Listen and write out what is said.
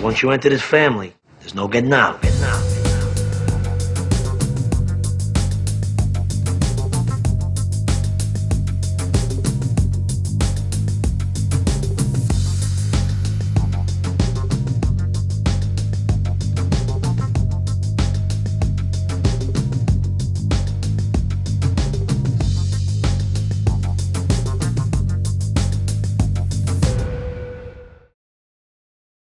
Once you enter this family, there's no getting out. Getting out.